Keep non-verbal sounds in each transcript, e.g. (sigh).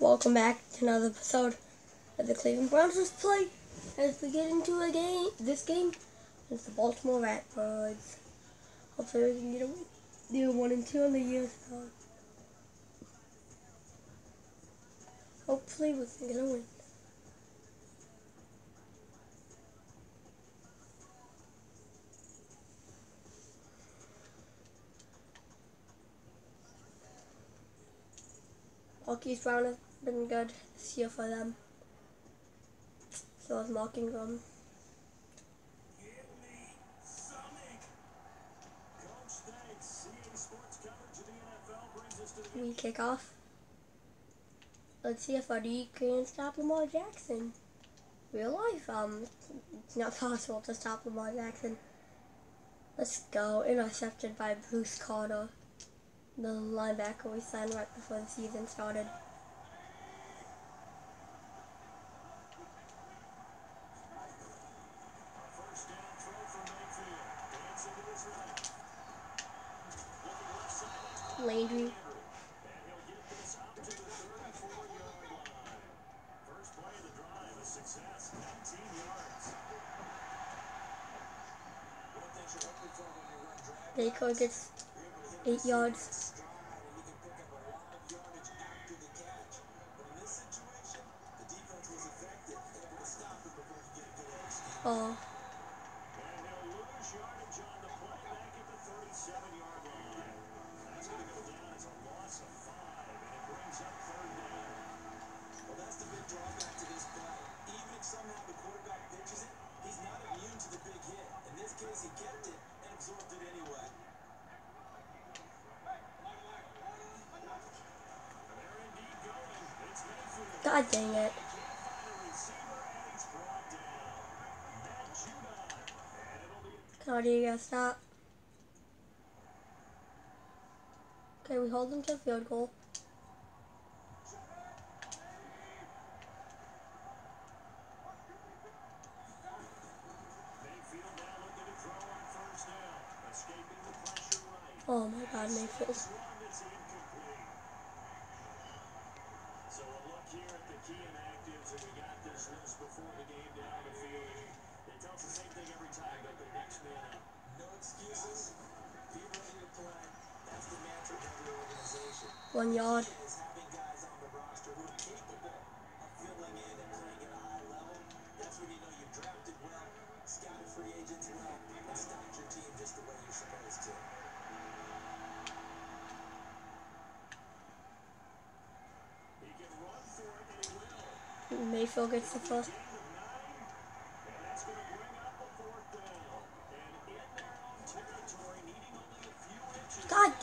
Welcome back to another episode of the Cleveland Browns Play. As we get into a game, this game is the Baltimore Ratbirds. Hopefully we can get a win. They're one and two on the year. So hopefully we can get a win. Marquise Brown has been good this year for them. So is Mark Ingram. We kick off. Let's see if Adi can stop Lamar Jackson. Real life, um, it's not (laughs) possible to stop Lamar Jackson. Let's go. Intercepted by Bruce Carter the linebacker we signed right before the season started. Landry. Baker gets eight yards. God dang it. Cody, you gotta stop. Okay, we hold them to a field goal. Oh my god, Mayfield. One yard. Mayfield gets the first.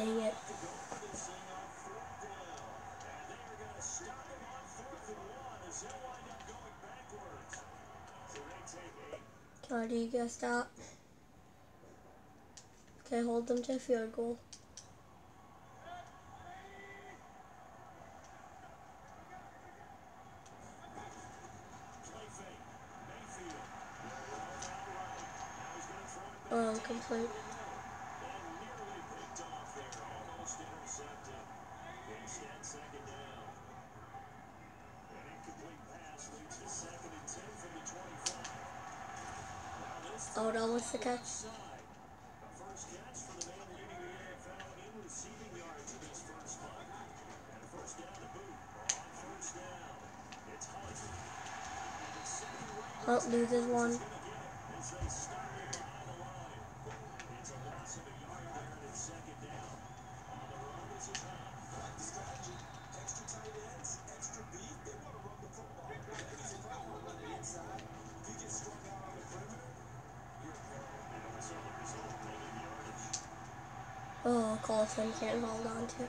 Dang it. do you gotta stop. Okay, hold them to a field goal. Um, complete. Hunt loses one. Oh, Carlson can't hold on to.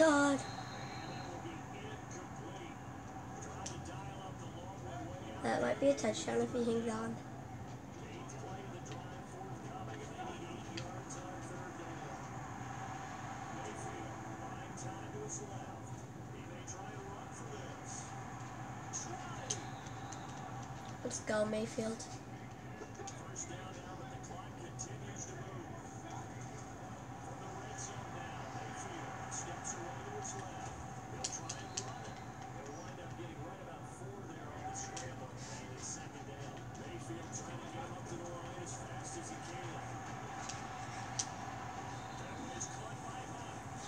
God. That might be a touchdown if he hangs on. Let's go, Mayfield.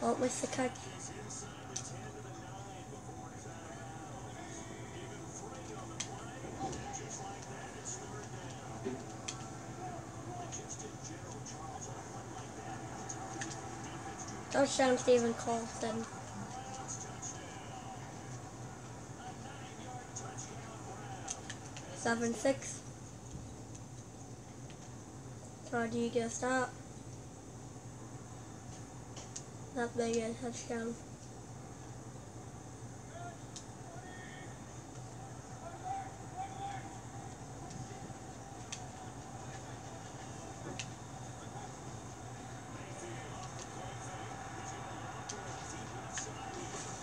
Won't miss the catch. Touchdown, Stephen Carlson. Seven six. How do you get a stop? Not big a touchdown.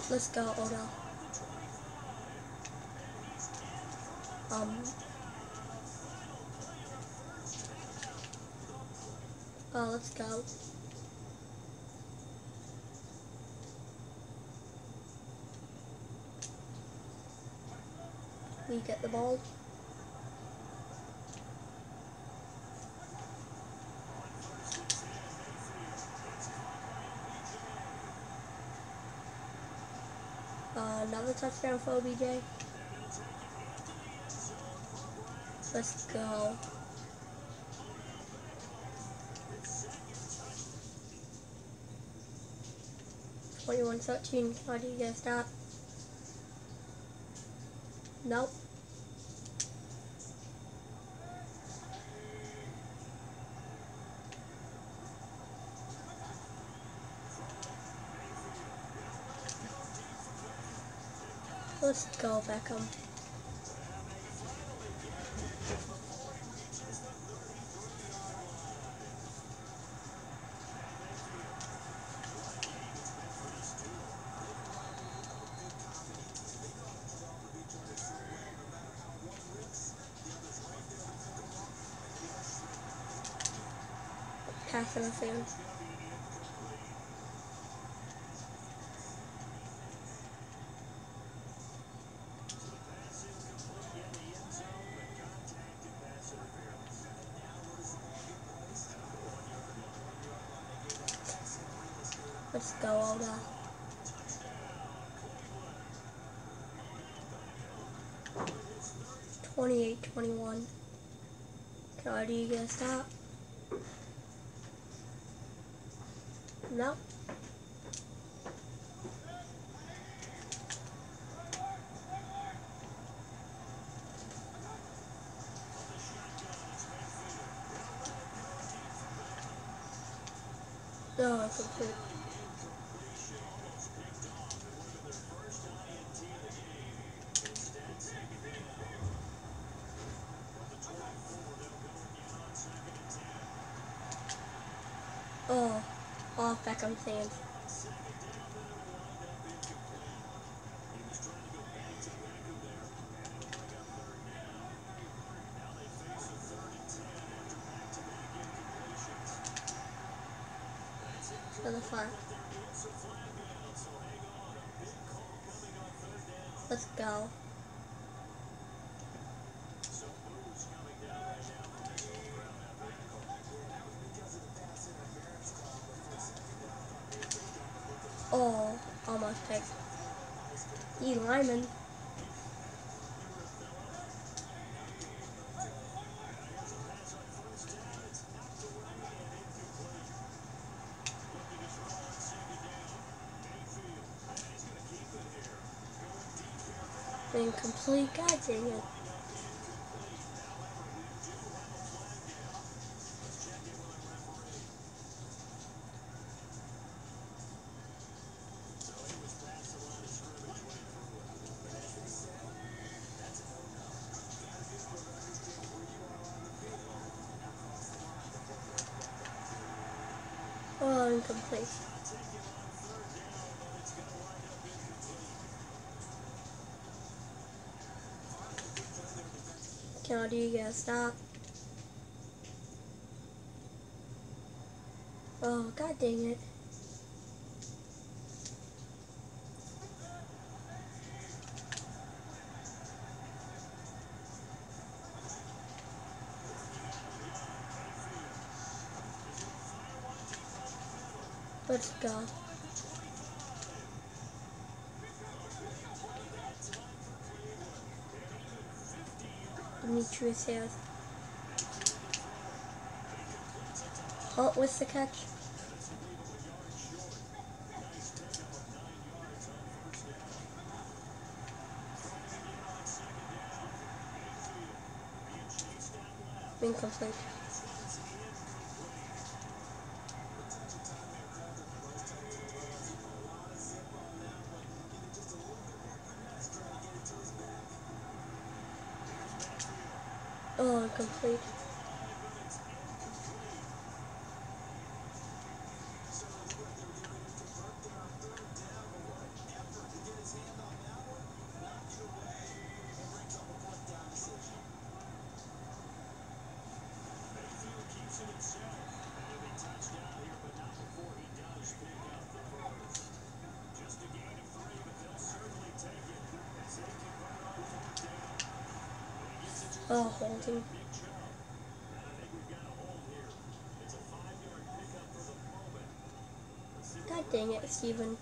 Let's go, Odell. Um. Oh, let's go. We get the ball. Uh, another touchdown for OBJ. Let's go. Twenty-one thirteen. How do you get stop? Nope. Let's go, Beckham. Pass interference. Let's go, Olga. Twenty-eight, twenty-one. Can I do you a stop? No. No, it's complete. Oh, oh off Beckham's hands. Oh, almost pick E. Lyman. Complete, god dang it. Oh, incomplete. Can I do you stop? Oh, god dang it. Let's go. Demetrius Harris. Hunt with the catch. Incomplete. Incomplete. Oh, holding. God dang it, Steven.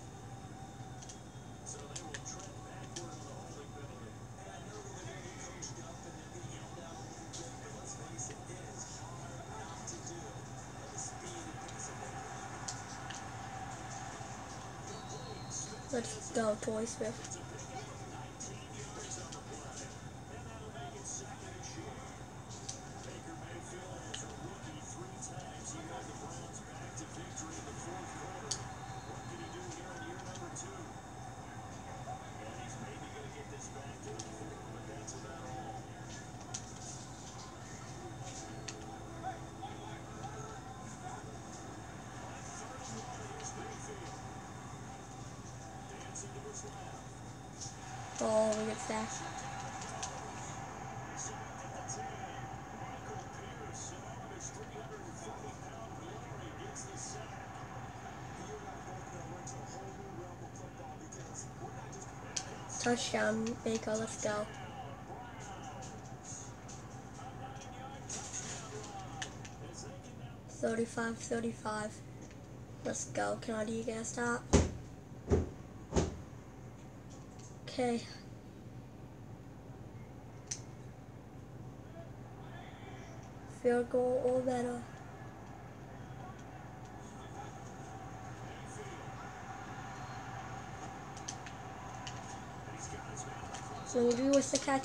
Let's go, Toy Swift. Oh, we get sacked. Touchdown, Baker, let's go. Thirty-five, thirty-five. Let's go. Can I do you guys stop? Okay. Field goal or better. So what's the catch?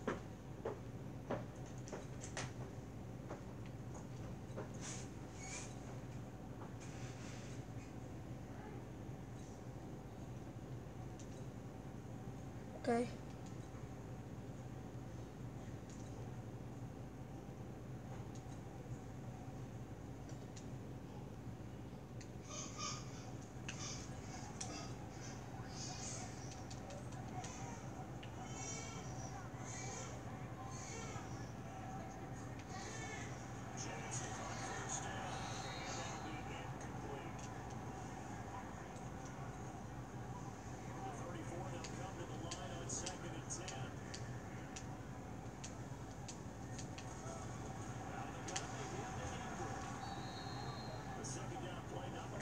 Okay.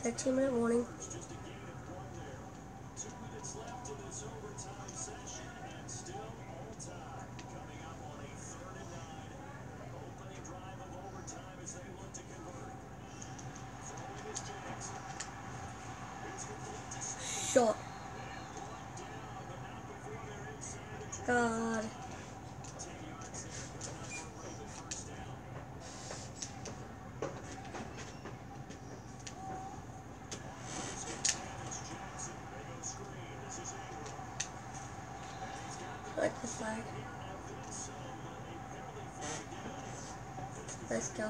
Thirteen minute warning. Shot. God. I like the flag. Let's go.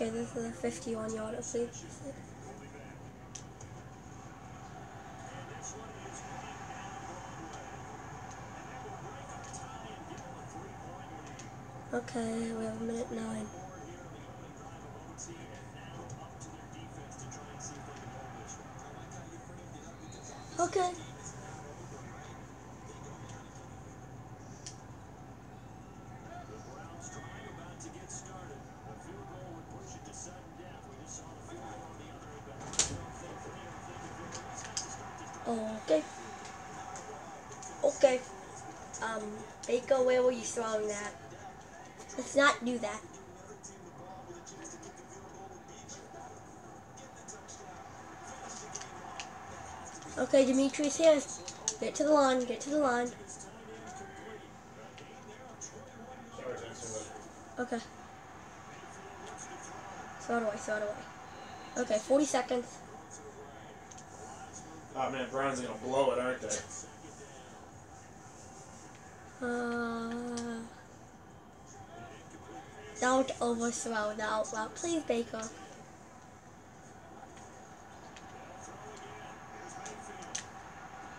Okay, this is a 51 yard asleep. Okay, we have a minute nine. Okay. Okay. Okay. Um, Baker, where were you throwing that? Let's not do that. Okay, Dimitri's here. Get to the line, get to the line. Okay. Throw it away, throw it away. Okay, 40 seconds. Oh man, Browns are gonna blow it, aren't they? Uh, don't overthrow the out route. Please, Baker.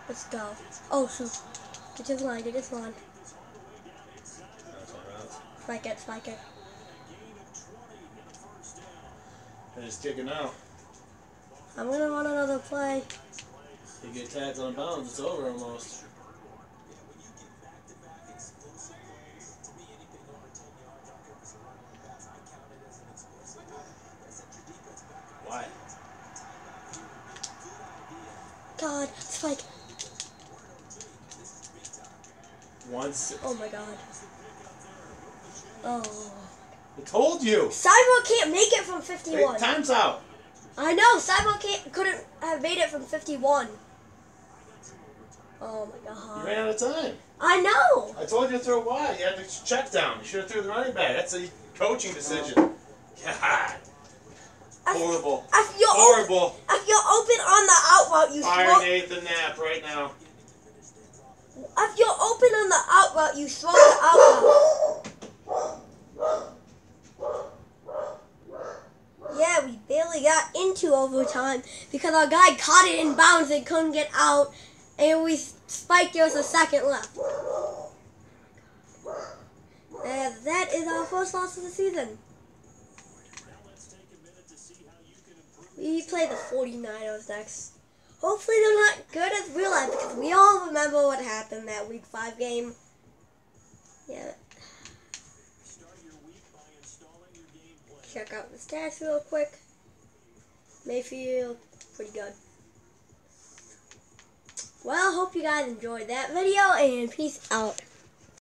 Let's go. Oh, shoot. Get the line, get to the line. That's all right. Spike it, spike it. They're just kicking out. I'm gonna run another play. You get tackled on bounds, it's over almost. Why? God, spike. Once. Oh my god. Oh. I told you! Seibert can't make it from Hey, 51. time's out! I know, Seibert can't, couldn't have made it from 51. Oh my You ran out of time. I know. I told you to throw wide. You had to check down. You should have threw the running back. That's a coaching decision. Oh. God. I, Horrible. I feel Horrible. I you're open on the out route, you Fire throw. Nathan Knapp right now. If you're open on the out route, you throw the out route. Yeah, we barely got into overtime because our guy caught it in bounds and couldn't get out, and we there was a second left. And that is our first loss of the season. We play the 49ers next. Hopefully they're not good as real life because we all remember what happened that week five game. Yeah. Check out the stats real quick. Mayfield, pretty good. Well, hope you guys enjoyed that video and peace out.